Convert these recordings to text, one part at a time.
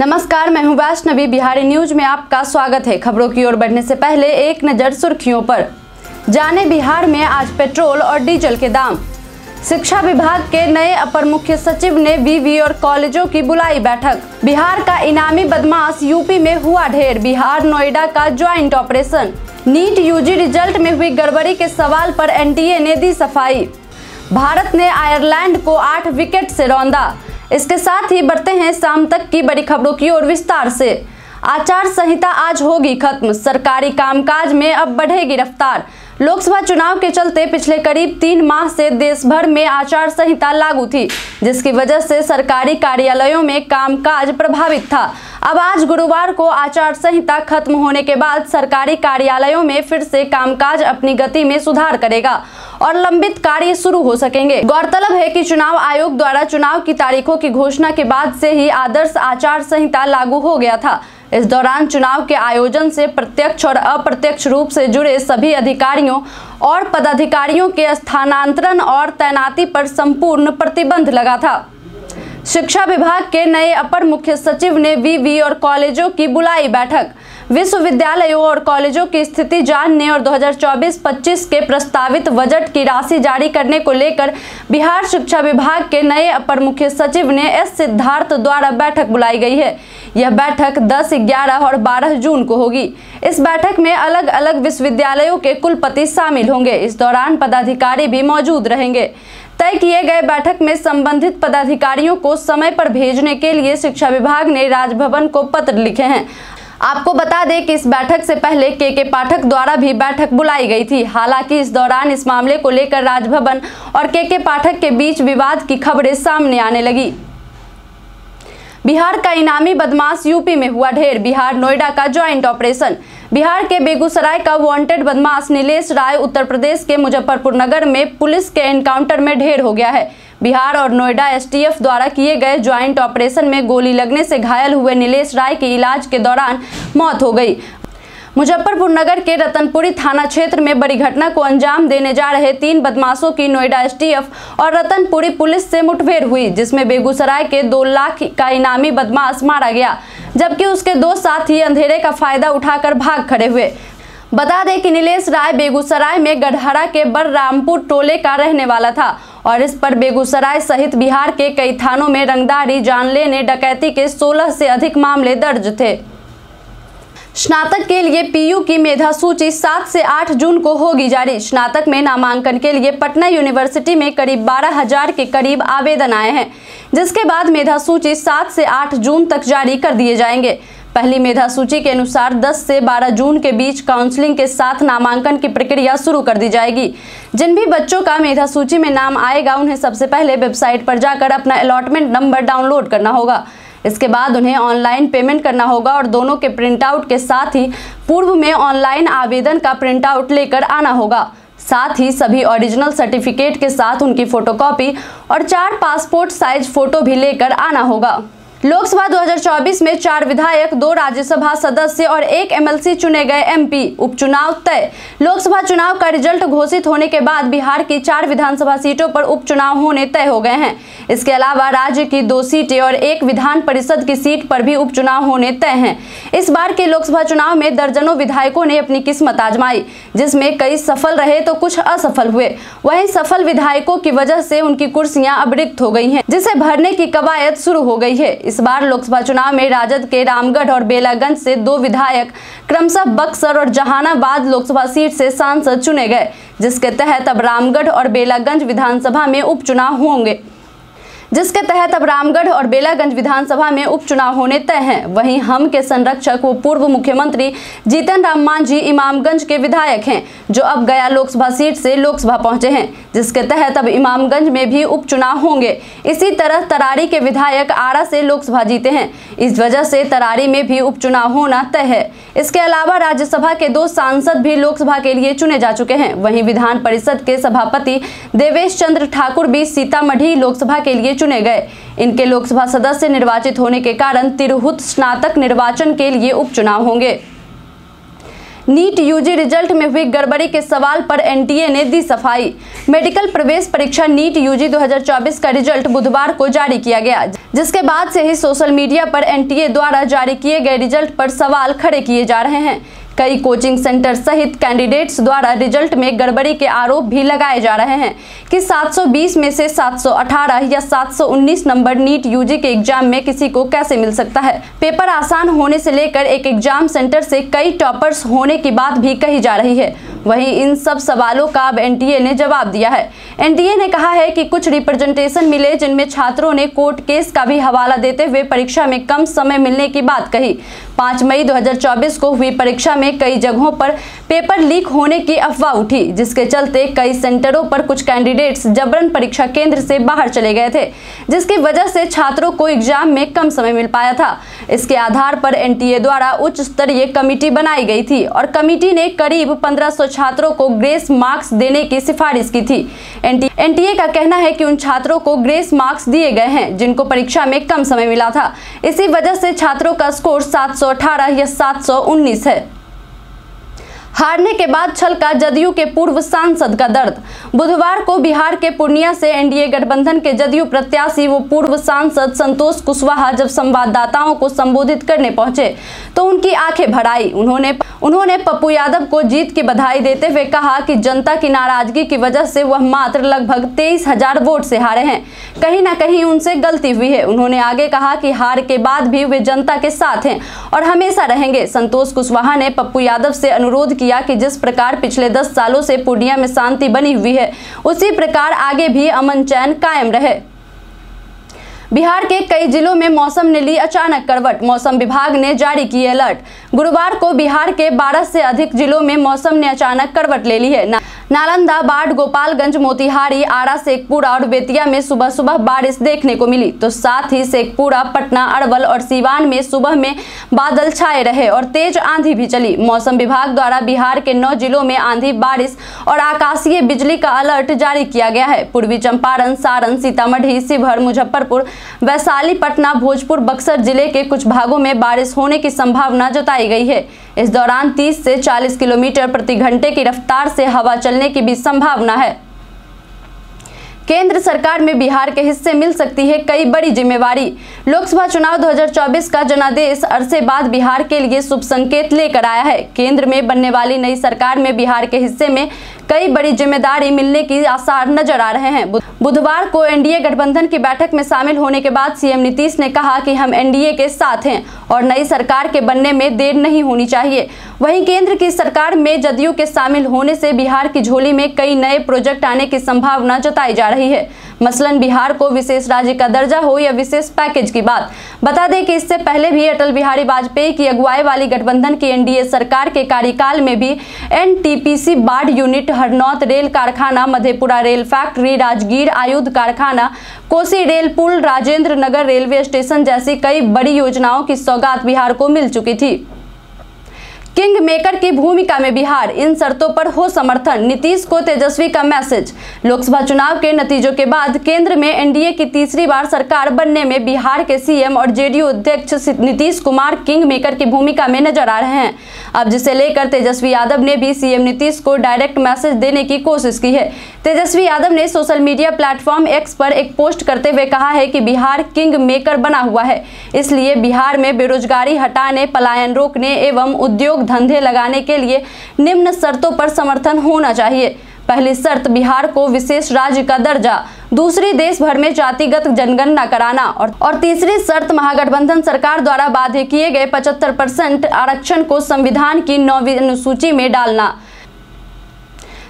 नमस्कार, मैं हूँ वैष्णवी। बिहारी न्यूज़ में आपका स्वागत है। खबरों की ओर बढ़ने से पहले एक नज़र सुर्खियों पर। जाने बिहार में आज पेट्रोल और डीजल के दाम। शिक्षा विभाग के नए अपर मुख्य सचिव ने बीवी और कॉलेजों की बुलाई बैठक। बिहार का इनामी बदमाश यूपी में हुआ ढेर। बिहार, नोएडा का joint operation. NEET, UG result में हुई गड़बड़ी के सवाल पर एनटीए ने दी सफ़ाई। भारत ने आयरलैंड को आठ विकेट से रौंदा। इसके साथ ही बढ़ते हैं शाम तक की बड़ी खबरों की ओर विस्तार से। आचार संहिता आज होगी खत्म। सरकारी कामकाज में अब बढ़ेगी रफ्तार। लोकसभा चुनाव के चलते पिछले करीब तीन माह से देश भर में आचार संहिता लागू थी, जिसकी वजह से सरकारी कार्यालयों में कामकाज प्रभावित था। अब आज गुरुवार को आचार संहिता खत्म होने के बाद सरकारी कार्यालयों में फिर से कामकाज अपनी गति में सुधार करेगा। और लंबित कार्य शुरू हो सकेंगे। गौरतलब है कि चुनाव आयोग द्वारा चुनाव की तारीखों की घोषणा के बाद से ही आदर्श आचार संहिता लागू हो गया था। इस दौरान चुनाव के आयोजन से प्रत्यक्ष और अप्रत्यक्ष रूप से जुड़े सभी अधिकारियों और पदाधिकारियों के स्थानांतरण और तैनाती पर संपूर्ण प्रतिबंध लगा था। शिक्षा विभाग के नए अपर मुख्य सचिव ने वीवी और कॉलेजों की बुलाई बैठक। विश्वविद्यालयों और कॉलेजों की स्थिति जानने और 2024-25 के प्रस्तावित बजट की राशि जारी करने को लेकर बिहार शिक्षा विभाग के नए अपर मुख्य सचिव ने एस सिद्धार्थ द्वारा बैठक बुलाई गई है। यह बैठक 10, 11 और 12 जून को होगी। इस बैठक में अलग अलग विश्वविद्यालयों के कुलपति शामिल होंगे। इस दौरान पदाधिकारी भी मौजूद रहेंगे। तय किए गए बैठक में संबंधित पदाधिकारियों को समय पर भेजने के लिए शिक्षा विभाग ने राजभवन को पत्र लिखे हैं। आपको बता दें कि इस बैठक से पहले के के पाठक द्वारा भी बैठक बुलाई गई थी। हालाँकि इस दौरान इस मामले को लेकर राजभवन और के के पाठक के बीच विवाद की खबरें सामने आने लगी। बिहार का इनामी बदमाश यूपी में हुआ ढेर। बिहार नोएडा का ज्वाइंट ऑपरेशन। बिहार के बेगूसराय का वांटेड बदमाश नीलेश राय उत्तर प्रदेश के मुजफ्फरपुर नगर में पुलिस के एनकाउंटर में ढेर हो गया है। बिहार और नोएडा एसटीएफ द्वारा किए गए ज्वाइंट ऑपरेशन में गोली लगने से घायल हुए नीलेश राय की इलाज के दौरान मौत हो गई। मुजफ्फरपुर नगर के रतनपुरी थाना क्षेत्र में बड़ी घटना को अंजाम देने जा रहे तीन बदमाशों की नोएडा एसटीएफ और रतनपुरी पुलिस से मुठभेड़ हुई, जिसमें बेगूसराय के दो लाख का इनामी बदमाश मारा गया। जबकि उसके दो साथी अंधेरे का फ़ायदा उठाकर भाग खड़े हुए। बता दें कि नीलेश राय बेगूसराय में गढ़हरा के बलरामपुर टोले का रहने वाला था और इस पर बेगूसराय सहित बिहार के कई थानों में रंगदारी जानले ने डकैती के 16 से अधिक मामले दर्ज थे। स्नातक के लिए पीयू की मेधा सूची 7 से 8 जून को होगी जारी। स्नातक में नामांकन के लिए पटना यूनिवर्सिटी में करीब बारह हज़ार के करीब आवेदन आए हैं, जिसके बाद मेधा सूची 7 से 8 जून तक जारी कर दिए जाएँगे। पहली मेधा सूची के अनुसार 10 से 12 जून के बीच काउंसलिंग के साथ नामांकन की प्रक्रिया शुरू कर दी जाएगी। जिन भी बच्चों का मेधा सूची में नाम आएगा, उन्हें सबसे पहले वेबसाइट पर जाकर अपना अलॉटमेंट नंबर डाउनलोड करना होगा। इसके बाद उन्हें ऑनलाइन पेमेंट करना होगा और दोनों के प्रिंट आउट के साथ ही पूर्व में ऑनलाइन आवेदन का प्रिंटआउट लेकर आना होगा। साथ ही सभी ओरिजिनल सर्टिफिकेट के साथ उनकी फोटोकॉपी और चार पासपोर्ट साइज़ फ़ोटो भी लेकर आना होगा। लोकसभा 2024 में चार विधायक, दो राज्यसभा सदस्य और एक एमएलसी चुने गए एमपी। उपचुनाव तय। लोकसभा चुनाव का रिज़ल्ट घोषित होने के बाद बिहार की चार विधानसभा सीटों पर उपचुनाव होने तय हो गए हैं। इसके अलावा राज्य की दो सीटें और एक विधान परिषद की सीट पर भी उपचुनाव होने तय हैं। इस बार के लोकसभा चुनाव में दर्जनों विधायकों ने अपनी किस्मत आजमाई, जिसमें कई सफल रहे तो कुछ असफल हुए। वहीं सफल विधायकों की वजह से उनकी कुर्सियाँ अब रिक्त हो गई हैं जिसे भरने की कवायद शुरू हो गई है। इस बार लोकसभा चुनाव में राजद के रामगढ़ और बेलागंज से दो विधायक क्रमशः बक्सर और जहानाबाद लोकसभा सीट से सांसद चुने गए, जिसके तहत अब रामगढ़ और बेलागंज विधानसभा में उपचुनाव होंगे। जिसके तहत अब रामगढ़ और बेलागंज विधानसभा में उपचुनाव होने तय हैं, वहीं हम के संरक्षक व पूर्व मुख्यमंत्री जीतन राम मांझी इमामगंज के विधायक हैं, जो अब गया लोकसभा सीट से लोकसभा पहुँचे हैं। जिसके तहत अब इमामगंज में भी उपचुनाव होंगे। इसी तरह तरारी के विधायक आरा से लोकसभा जीते हैं। इस वजह से तरारी में भी उपचुनाव होना तय है। इसके अलावा राज्यसभा के दो सांसद भी लोकसभा के लिए चुने जा चुके हैं। वहीं विधान परिषद के सभापति देवेश चंद्र ठाकुर भी सीतामढ़ी लोकसभा के लिए चुने गए। इनके लोकसभा सदस्य निर्वाचित होने के कारण तिरहुत स्नातक निर्वाचन के लिए उपचुनाव होंगे। नीट यूजी रिज़ल्ट में हुई गड़बड़ी के सवाल पर एनटीए ने दी सफ़ाई। मेडिकल प्रवेश परीक्षा नीट यूजी 2024 का रिज़ल्ट बुधवार को जारी किया गया, जिसके बाद से ही सोशल मीडिया पर एनटीए द्वारा जारी किए गए रिज़ल्ट पर सवाल खड़े किए जा रहे हैं। कई कोचिंग सेंटर सहित कैंडिडेट्स द्वारा रिज़ल्ट में गड़बड़ी के आरोप भी लगाए जा रहे हैं कि 720 में से 718 या 719 नंबर नीट यूजी के एग्ज़ाम में किसी को कैसे मिल सकता है? पेपर आसान होने से लेकर एक एग्ज़ाम सेंटर से कई टॉपर्स होने की बात भी कही जा रही है। वहीं इन सब सवालों का अब एनटीए ने जवाब दिया है। एनटीए ने कहा है कि कुछ रिप्रेजेंटेशन मिले जिनमें छात्रों ने कोर्ट केस का भी हवाला देते हुए परीक्षा में कम समय मिलने की बात कही। 5 मई 2024 को हुई परीक्षा में कई जगहों पर पेपर लीक होने की अफवाह उठी, जिसके चलते कई सेंटरों पर कुछ कैंडिडेट्स जबरन परीक्षा केंद्र से बाहर चले गए थे, जिसकी वजह से छात्रों को एग्ज़ाम में कम समय मिल पाया था। इसके आधार पर एनटीए द्वारा उच्च स्तरीय कमेटी बनाई गई थी और कमेटी ने करीब 1500 छात्रों को ग्रेस मार्क्स देने की सिफारिश की थी। एनटीए का कहना है कि उन छात्रों को ग्रेस मार्क्स दिए गए हैं, जिनको परीक्षा में कम समय मिला था। इसी वजह से छात्रों का स्कोर 718 या 719 है। हारने के बाद छलका जदयू के पूर्व सांसद का दर्द। बुधवार को बिहार के पूर्णिया से एनडीए गठबंधन के जदयू प्रत्याशी व पूर्व सांसद संतोष कुशवाहा जब संवाददाताओं को संबोधित करने पहुँचे तो उनकी आँखें भराई उन्होंने उन्होंने पप्पू यादव को जीत की बधाई देते हुए कहा कि जनता की नाराज़गी की वजह से वह मात्र लगभग तेईस हज़ार वोट से हारे हैं। कहीं ना कहीं उनसे गलती हुई है। उन्होंने आगे कहा कि हार के बाद भी वे जनता के साथ हैं और हमेशा रहेंगे। संतोष कुशवाहा ने पप्पू यादव से अनुरोध किया कि जिस प्रकार पिछले दस सालों से पूर्णिया में शांति बनी हुई है, उसी प्रकार आगे भी अमन चैन कायम रहे। बिहार के कई जिलों में मौसम ने ली अचानक करवट मौसम विभाग ने जारी की अलर्ट। गुरुवार को बिहार के 12 से अधिक जिलों में मौसम ने अचानक करवट ले ली है। नालंदा, बाढ़, गोपालगंज, मोतिहारी, आरा, शेखपुरा और बेतिया में सुबह सुबह बारिश देखने को मिली। तो साथ ही शेखपुरा, पटना, अरवल और सीवान में सुबह में बादल छाए रहे और तेज आंधी भी चली। मौसम विभाग द्वारा बिहार के नौ जिलों में आंधी, बारिश और आकाशीय बिजली का अलर्ट जारी किया गया है। पूर्वी चंपारण, सारण, सीतामढ़ी, शिवहर, मुजफ्फरपुर, वैशाली, पटना, भोजपुर, बक्सर ज़िले के कुछ भागों में बारिश होने की संभावना जताई गई है। इस दौरान 30 से 40 किलोमीटर प्रति घंटे की रफ्तार से हवा चलने की भी संभावना है। केंद्र सरकार में बिहार के हिस्से मिल सकती है कई बड़ी जिम्मेवारी। लोकसभा चुनाव 2024 का जनादेश अरसे बाद बिहार के लिए शुभ संकेत लेकर आया है। केंद्र में बनने वाली नई सरकार में बिहार के हिस्से में कई बड़ी ज़िम्मेदारी मिलने की आसार नज़र आ रहे हैं। बुधवार को एनडीए गठबंधन की बैठक में शामिल होने के बाद सीएम नीतीश ने कहा कि हम एनडीए के साथ हैं और नई सरकार के बनने में देर नहीं होनी चाहिए। वहीं केंद्र की सरकार में जदयू के शामिल होने से बिहार की झोली में कई नए प्रोजेक्ट आने की संभावना जताई जा रही है। मसलन बिहार को विशेष राज्य का दर्जा हो या विशेष पैकेज की बात। बता दें कि इससे पहले भी अटल बिहारी वाजपेयी की अगुवाई वाली गठबंधन की एनडीए सरकार के कार्यकाल में भी एनटीपीसी बाढ़ यूनिट, हरनौत रेल कारखाना, मधेपुरा रेल फैक्ट्री, राजगीर आयुध कारखाना, कोसी रेल पुल राजेंद्र नगर रेलवे स्टेशन जैसी कई बड़ी योजनाओं की सौगात बिहार को मिल चुकी थी। किंग मेकर की भूमिका में बिहार इन शर्तों पर हो समर्थन। नीतीश को तेजस्वी का मैसेज। लोकसभा चुनाव के नतीजों के बाद केंद्र में एनडीए की तीसरी बार सरकार बनने में बिहार के सीएम और जेडीयू अध्यक्ष नीतीश कुमार किंग मेकर की भूमिका में नज़र आ रहे हैं। अब जिसे लेकर तेजस्वी यादव ने भी सीएम नीतीश को डायरेक्ट मैसेज देने की कोशिश की है। तेजस्वी यादव ने सोशल मीडिया प्लेटफॉर्म एक्स पर एक पोस्ट करते हुए कहा है कि बिहार किंग मेकर बना हुआ है। इसलिए बिहार में बेरोजगारी हटाने, पलायन रोकने एवं उद्योग धंधे लगाने के लिए निम्न शर्तों पर समर्थन होना चाहिए। पहली शर्त बिहार को विशेष राज्य का दर्जा दूसरी देश भर में जातिगत जनगणना कराना और, और तीसरी शर्त महागठबंधन सरकार द्वारा बाध्य किए गए 75 परसेंट आरक्षण को संविधान की नौवीं अनुसूची में डालना।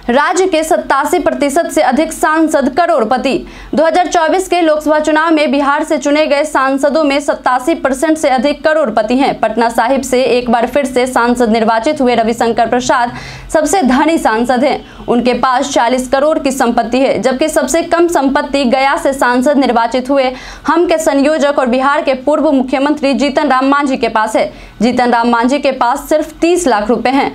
राज्य के सत्तासी प्रतिशत से अधिक सांसद करोड़पति। 2024 के लोकसभा चुनाव में बिहार से चुने गए सांसदों में सत्तासी परसेंट से अधिक करोड़पति हैं। पटना साहिब से एक बार फिर से सांसद निर्वाचित हुए रविशंकर प्रसाद सबसे धनी सांसद हैं। उनके पास 40 करोड़ की संपत्ति है, जबकि सबसे कम संपत्ति गया से सांसद निर्वाचित हुए। हम के संयोजक और बिहार के पूर्व मुख्यमंत्री जीतन राम मांझी के पास है। जीतन राम मांझी के पास सिर्फ़ तीस लाख रुपए हैं।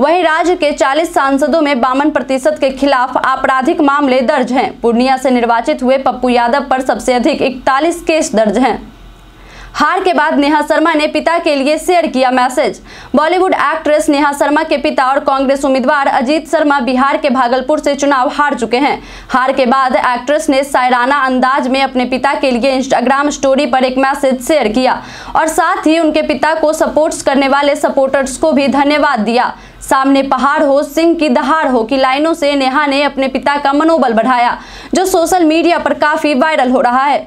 वही राज्य के चालीस सांसदों में बावन प्रतिशत के खिलाफ आपराधिक मामले दर्ज हैं। पूर्णिया से निर्वाचित हुए पप्पू यादव पर सबसे अधिक इकतालीस केस दर्ज हैं। हार के बाद नेहा शर्मा ने पिता के लिए शेयर किया message. Bollywood actress Neha Sharma के पिता और कांग्रेस उम्मीदवार अजीत शर्मा बिहार के भागलपुर से चुनाव हार चुके हैं। हार के बाद एक्ट्रेस ने सायराना अंदाज में अपने पिता के लिए इंस्टाग्राम स्टोरी पर एक मैसेज शेयर किया और साथ ही उनके पिता को सपोर्ट्स करने वाले सपोर्टर्स को भी धन्यवाद दिया। सामने पहाड़ हो, सिंह की दहाड़ हो, की लाइनों से नेहा ने अपने पिता का मनोबल बढ़ाया, जो सोशल मीडिया पर काफ़ी वायरल हो रहा है।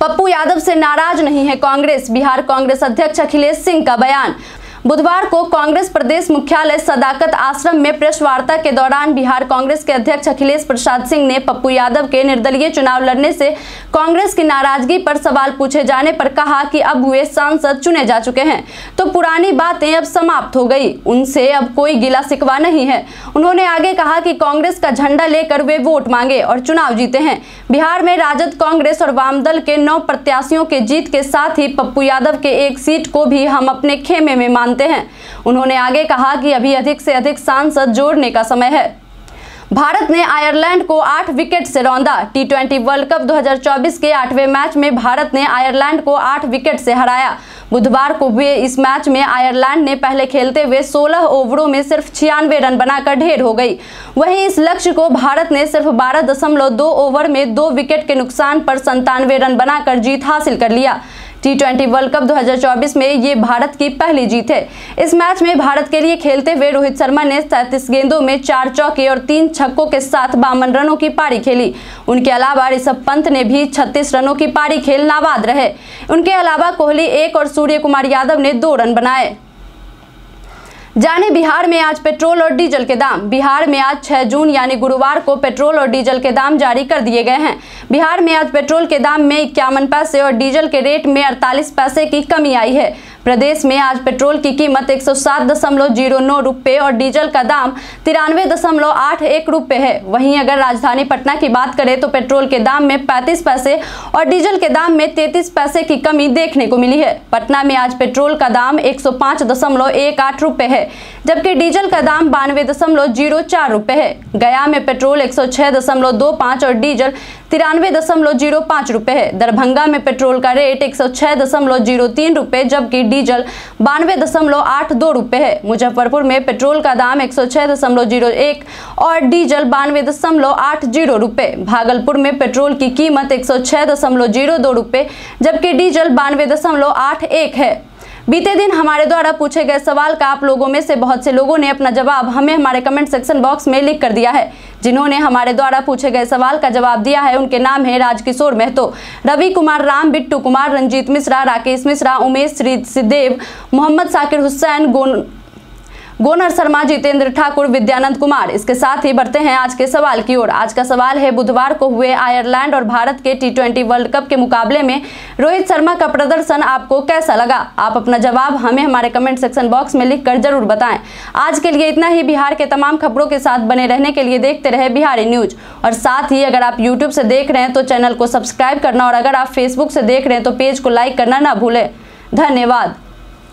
पप्पू यादव से नाराज़ नहीं है कांग्रेस, बिहार कांग्रेस अध्यक्ष अखिलेश सिंह का बयान बुधवार को कांग्रेस प्रदेश मुख्यालय सदाकत आश्रम में प्रेस वार्ता के दौरान बिहार कांग्रेस के अध्यक्ष अखिलेश प्रसाद सिंह ने पप्पू यादव के निर्दलीय चुनाव लड़ने से कांग्रेस की नाराज़गी पर सवाल पूछे जाने पर कहा कि अब वे सांसद चुने जा चुके हैं। तो पुरानी बातें अब समाप्त हो गई। उनसे अब कोई गिला सिकवा नहीं है। उन्होंने आगे कहा कि कांग्रेस का झंडा लेकर वे वोट मांगे और चुनाव जीते हैं। बिहार में राजद, कांग्रेस और वामदल के नौ प्रत्याशियों के जीत के साथ ही पप्पू यादव के एक सीट को भी हम अपने खेमे में मानते हैं। उन्होंने आगे कहा कि अभी अधिक से अधिक सांसद जोड़ने का समय है। भारत ने आयरलैंड को आठ विकेट से रौंदा। टी वर्ल्ड कप 2024 के आठवें मैच में भारत ने आयरलैंड को आठ विकेट से हराया। बुधवार को हुए इस मैच में आयरलैंड ने पहले खेलते हुए 16 ओवरों में सिर्फ़ छियानवे रन बनाकर ढेर हो गई। वहीं इस लक्ष्य को भारत ने सिर्फ़ बारह दशमलव दो ओवर में दो विकेट के नुकसान पर संतानवे रन बनाकर जीत हासिल कर लिया। टी ट्वेंटी वर्ल्ड कप 2024 में ये भारत की पहली जीत है। इस मैच में भारत के लिए खेलते हुए रोहित शर्मा ने सैंतीस गेंदों में चार चौके और तीन छक्कों के साथ बावन रनों की पारी खेली। उनके अलावा ऋषभ पंत ने भी 36 रनों की पारी खेल नाबाद रहे। उनके अलावा कोहली एक और सूर्य कुमार यादव ने दो रन बनाए। जाने बिहार में आज पेट्रोल और डीजल के दाम। बिहार में आज 6 जून, यानी गुरुवार को पेट्रोल और डीजल के दाम जारी कर दिए गए हैं। बिहार में आज पेट्रोल के दाम में इक्यावन पैसे और डीजल के रेट में 48 पैसे की कमी आई है। प्रदेश में आज पेट्रोल की कीमत एक सौ और डीजल का दाम तिरानवे दशमलव आठ एक है। वहीं अगर राजधानी पटना की बात करें तो पेट्रोल के दाम में पैंतीस पैसे और डीजल के दाम में तैतीस पैसे की कमी देखने को मिली है। पटना में आज पेट्रोल का दाम एक सौ रुपये है, जबकि डीजल का दाम बानवे दशमलव ज़ीरो चार रुपये है। गया में पेट्रोल एक सौ छह दशमलव दो पाँच और डीजल तिरानवे दशमलव ज़ीरो पाँच रुपये है। दरभंगा में पेट्रोल का रेट एक सौ छह दशमलव ज़ीरो तीन रुपये जबकि डीजल बानवे दशमलव आठ दो रुपये है। मुजफ्फरपुर में पेट्रोल का दाम एक सौ छह दशमलव ज़ीरो एक और डीजल बानवे दशमलव आठ ज़ीरो रुपये भागलपुर में पेट्रोल की कीमत एक सौ छह दशमलव ज़ीरो दो रुपये जबकि डीजल बानवे दशमलव आठ एक है। बीते दिन हमारे द्वारा पूछे गए सवाल का आप लोगों में से बहुत से लोगों ने अपना जवाब हमें हमारे कमेंट सेक्शन बॉक्स में लिख कर दिया है। जिन्होंने हमारे द्वारा पूछे गए सवाल का जवाब दिया है, उनके नाम है राजकिशोर महतो, रवि कुमार राम, बिट्टू कुमार, रंजीत मिश्रा, राकेश मिश्रा, उमेश श्री सिद्धेव, मोहम्मद साकिर हुसैन, गोन गोनर शर्मा, जितेंद्र ठाकुर, विद्यानंद कुमार। इसके साथ ही बढ़ते हैं आज के सवाल की ओर। आज का सवाल है, बुधवार को हुए आयरलैंड और भारत के टी वर्ल्ड कप के मुकाबले में रोहित शर्मा का प्रदर्शन आपको कैसा लगा? आप अपना जवाब हमें हमारे कमेंट सेक्शन बॉक्स में लिखकर ज़रूर बताएँ। आज के लिए इतना ही। बिहार के तमाम खबरों के साथ बने रहने के लिए देखते रहे बिहारी न्यूज़। और साथ ही अगर आप यूट्यूब से देख रहे हैं तो चैनल को सब्सक्राइब करना। और अगर आप फेसबुक से देख रहे हैं तो पेज को लाइक करना ना भूलें। धन्यवाद।